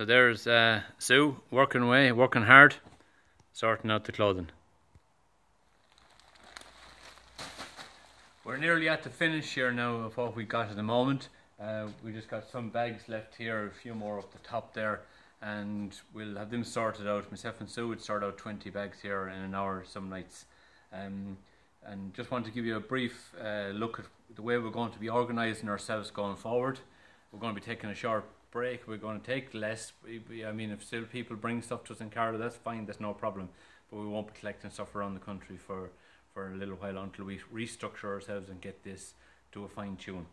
So there's uh, Sue working away, working hard, sorting out the clothing. We're nearly at the finish here now of what we got at the moment. Uh, we just got some bags left here, a few more up the top there, and we'll have them sorted out. Myself and Sue would sort out 20 bags here in an hour some nights. Um, and just want to give you a brief uh, look at the way we're going to be organising ourselves going forward. We're going to be taking a short break. We're going to take less. I mean, if still people bring stuff to us in Carlow, that's fine. That's no problem. But we won't be collecting stuff around the country for for a little while until we restructure ourselves and get this to a fine tune.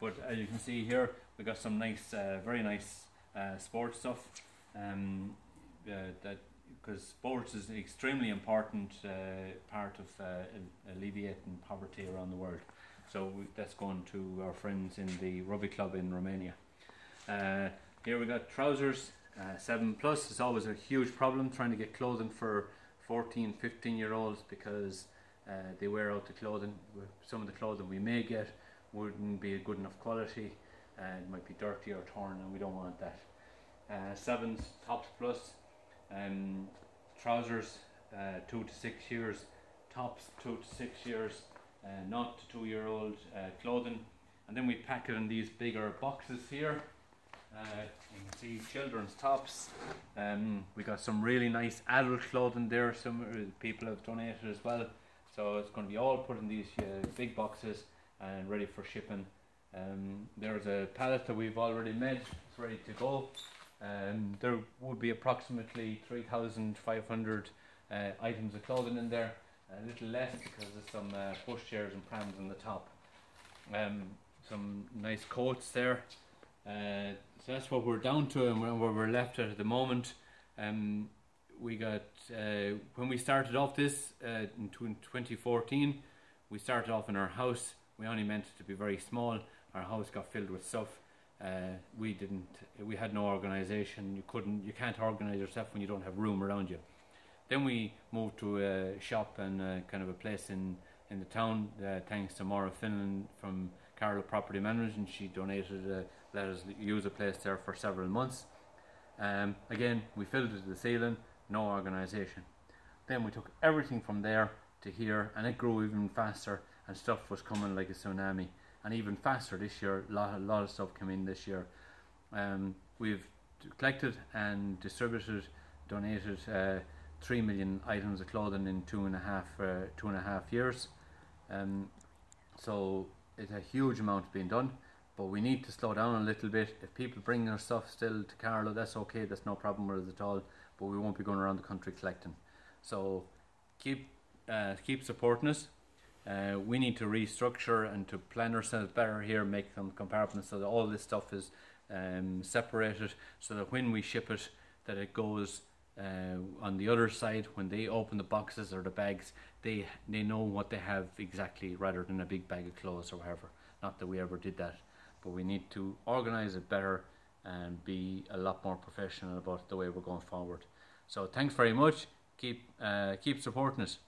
But as you can see here, we got some nice, uh, very nice uh, sports stuff. Um, uh, that because sports is an extremely important uh, part of uh, alleviating poverty around the world. So that's going to our friends in the rugby club in Romania. Uh, here we got trousers, seven plus. It's always a huge problem trying to get clothing for 14, 15 year olds because uh, they wear out the clothing. Some of the clothing we may get wouldn't be a good enough quality and might be dirty or torn, and we don't want that. Uh, tops plus, um, trousers, uh, two to six years, tops, two to six years, uh, not to two year old uh, clothing, and then we pack it in these bigger boxes here. Uh, you can see children's tops. Um, we got some really nice adult clothing there. Some uh, people have donated as well. So it's going to be all put in these uh, big boxes and ready for shipping. Um, there's a pallet that we've already made, it's ready to go. Um, there would be approximately 3,500 uh, items of clothing in there, a little less because there's some uh, push chairs and prams on the top. Um, some nice coats there. Uh, so that's what we're down to and where we're left at, at the moment. Um, we got uh, when we started off this uh, in 2014 we started off in our house. We only meant it to be very small. Our house got filled with stuff. Uh, we didn't we had no organization. You couldn't you can't organize yourself when you don't have room around you. Then we moved to a shop and uh, kind of a place in in the town uh, thanks to Maura Finland from Carlow Property Management. She donated uh, let us use a place there for several months um, again we filled it to the ceiling no organization. Then we took everything from there to here, and it grew even faster, and stuff was coming like a tsunami, and even faster this year. A lot, a lot of stuff came in this year. Um, we've collected and distributed, donated uh, three million items of clothing in two and a half uh, two and a half years. Um, so it's a huge amount being done, but we need to slow down a little bit. If people bring their stuff still to Carlow, that's okay. That's no problem with it at all but we won't be going around the country collecting. So keep uh, keep supporting us. Uh, we need to restructure and to plan ourselves better here, make them comparable so that all this stuff is um, separated, so that when we ship it, that it goes uh, on the other side. When they open the boxes or the bags, they they know what they have exactly, rather than a big bag of clothes or whatever. Not that we ever did that, but we need to organize it better and be a lot more professional about the way we're going forward. So thanks very much. Keep uh, keep supporting us.